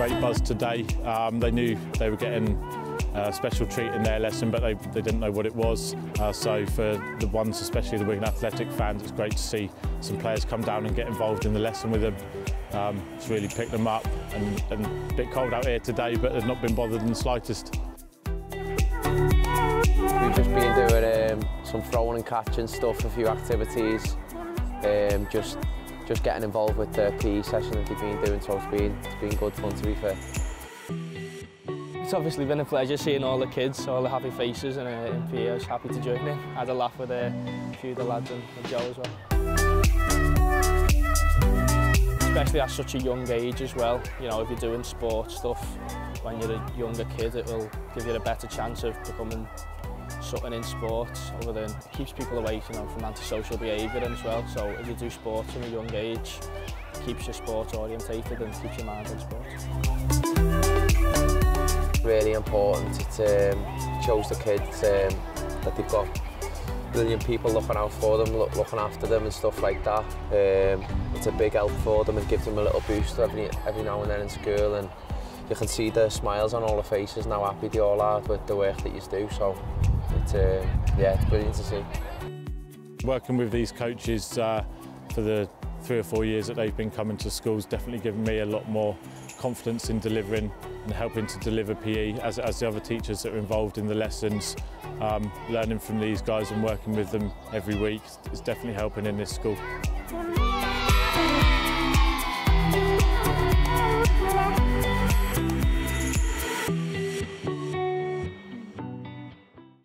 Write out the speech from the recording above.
great buzz today. Um, they knew they were getting a special treat in their lesson, but they, they didn't know what it was. Uh, so for the ones, especially the Wigan Athletic fans, it's great to see some players come down and get involved in the lesson with them. Um, it's really picked them up and, and a bit cold out here today, but they've not been bothered in the slightest. We've just been doing um, some throwing and catching stuff, a few activities, um, just just getting involved with the PE session that they've been doing, so it's been, it's been good fun to be fair. It's obviously been a pleasure seeing all the kids, all the happy faces and uh, in PE. I was happy to join in. I had a laugh with uh, a few of the lads and, and Joe as well. Especially at such a young age as well. You know, if you're doing sport stuff when you're a younger kid, it will give you a better chance of becoming something in sports other than it keeps people away you know, from antisocial behaviour as well. So if you do sports from a young age, it keeps your sport orientated and keeps your mind on sports. Really important it um, shows the kids um, that they've got brilliant people looking out for them, look, looking after them and stuff like that. Um, it's a big help for them and gives them a little boost every, every now and then in school and you can see the smiles on all the faces and how happy they all are with the work that you do. So it's, uh, yeah, it's brilliant to see. Working with these coaches uh, for the three or four years that they've been coming to schools definitely given me a lot more confidence in delivering and helping to deliver PE as, as the other teachers that are involved in the lessons. Um, learning from these guys and working with them every week is definitely helping in this school.